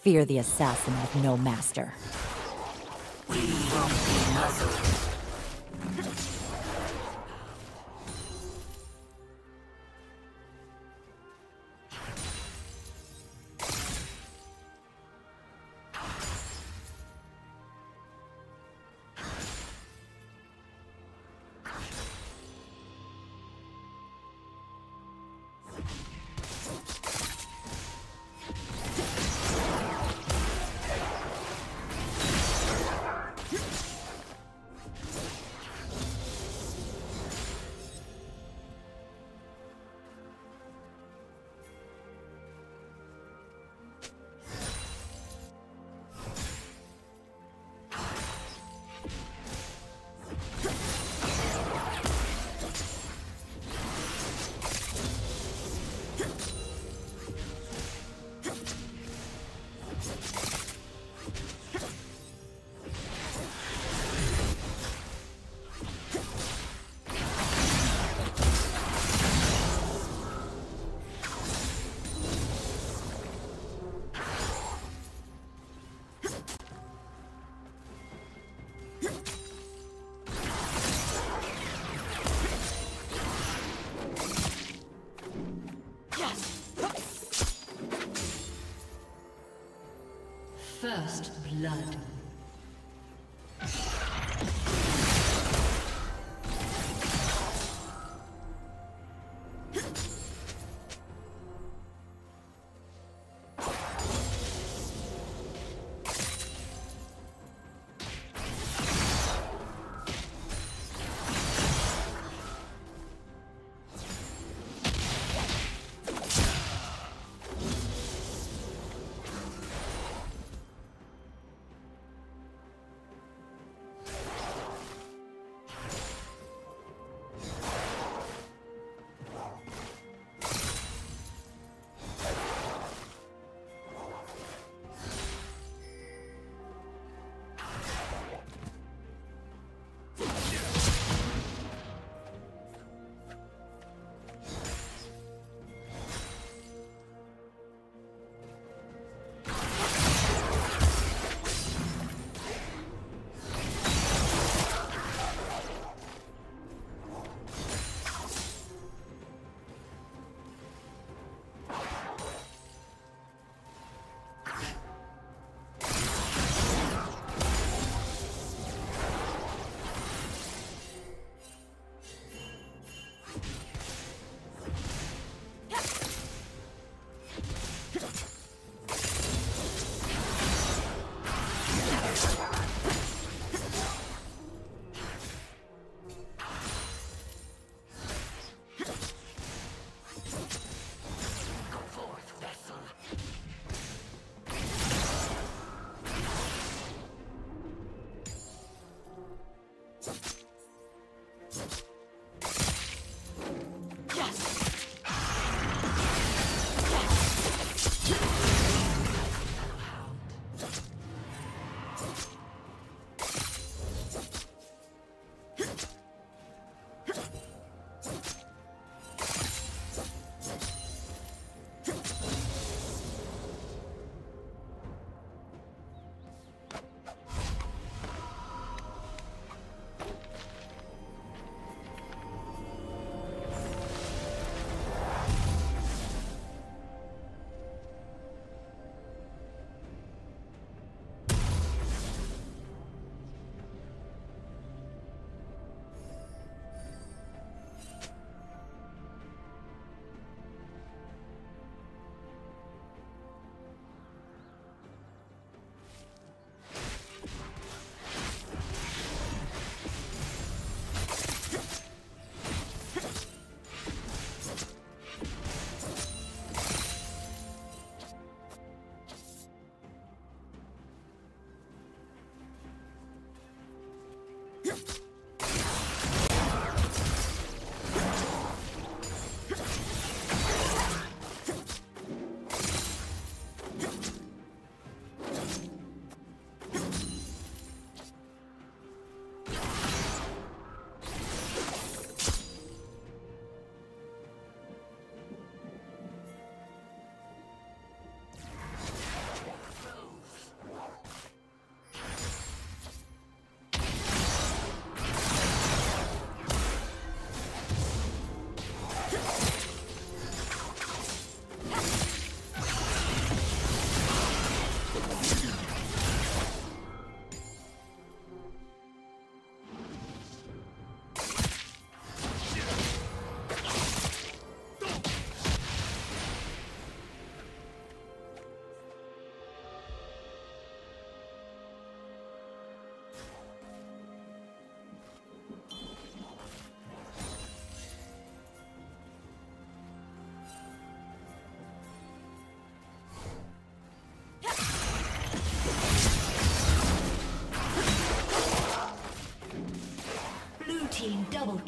Fear the assassin with no master. you First blood.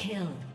Kill.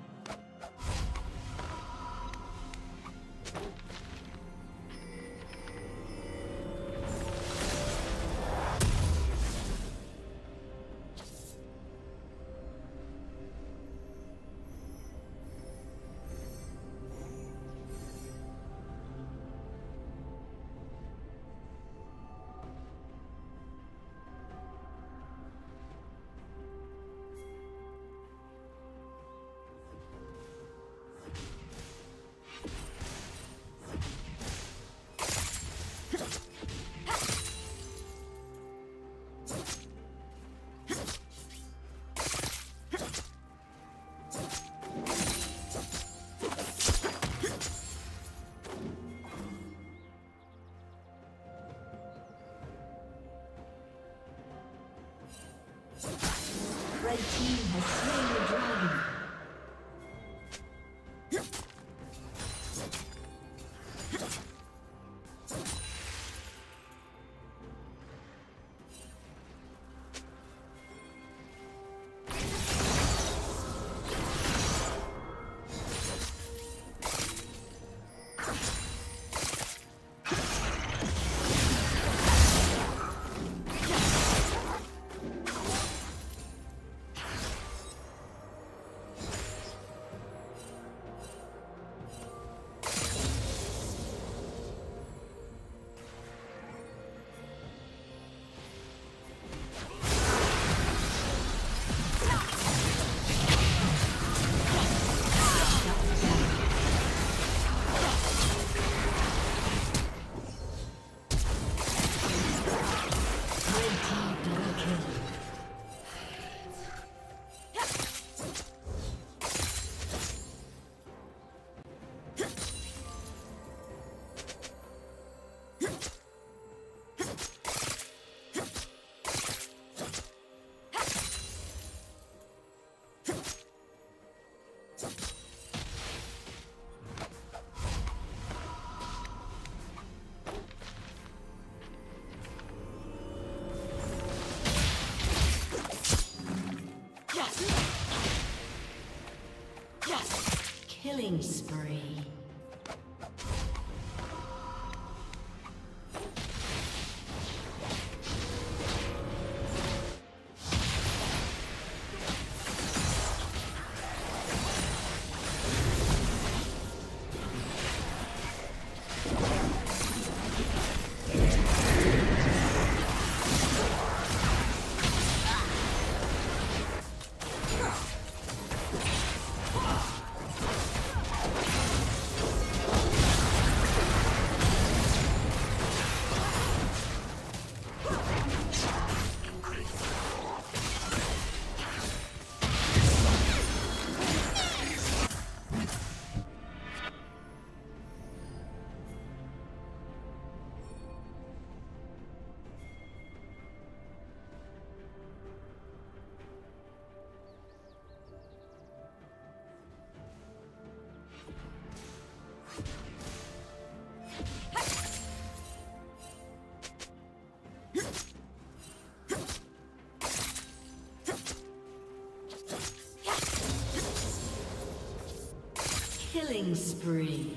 Killing spree. Killing spree.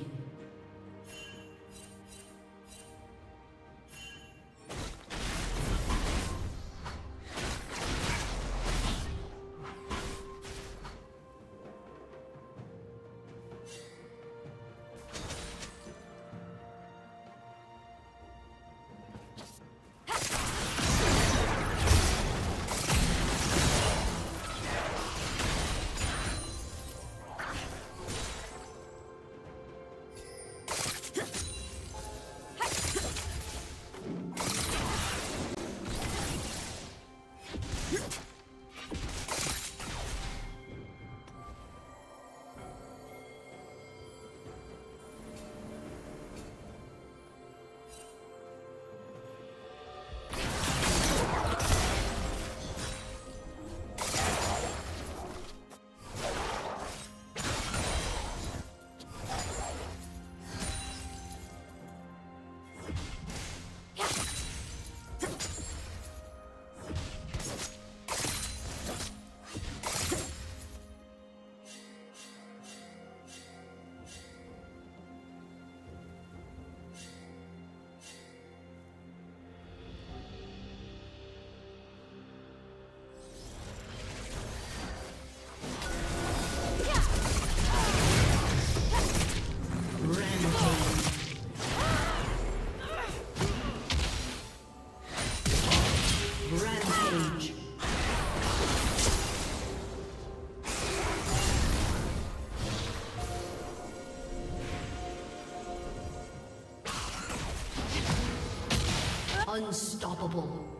Unstoppable.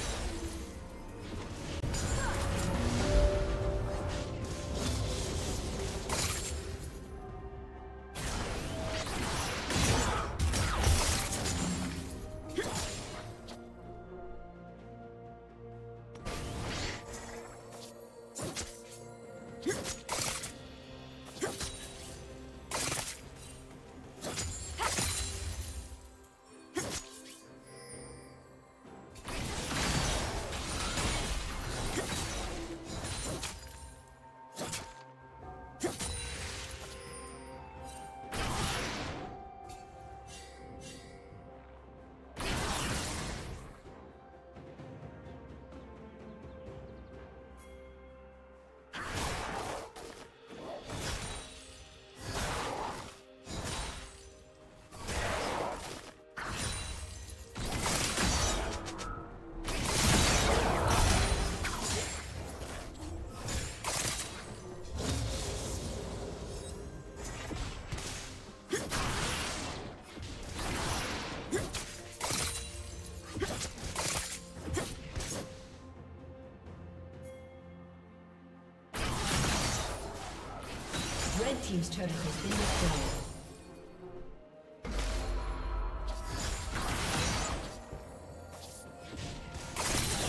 Team's turret has been destroyed.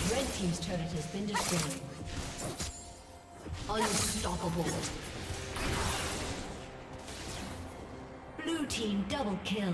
Red team's turret has been destroyed. Unstoppable. Blue team double kill.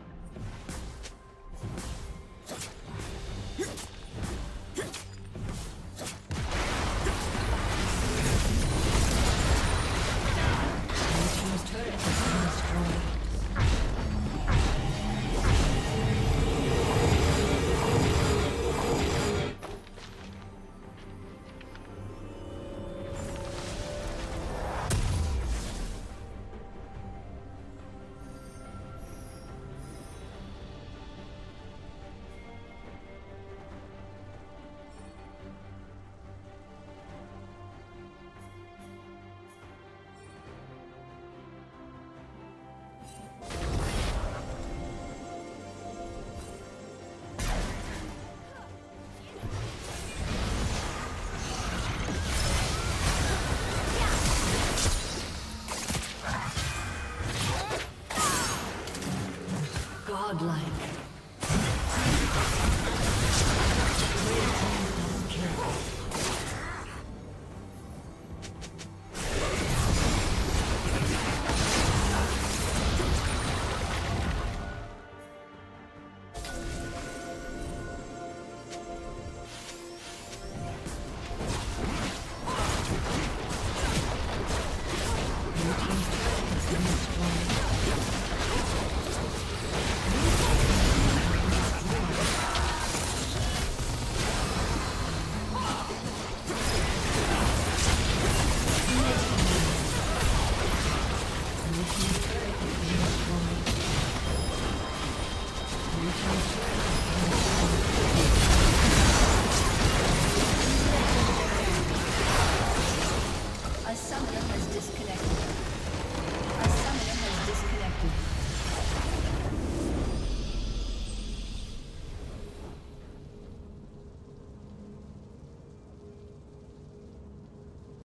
Godlike.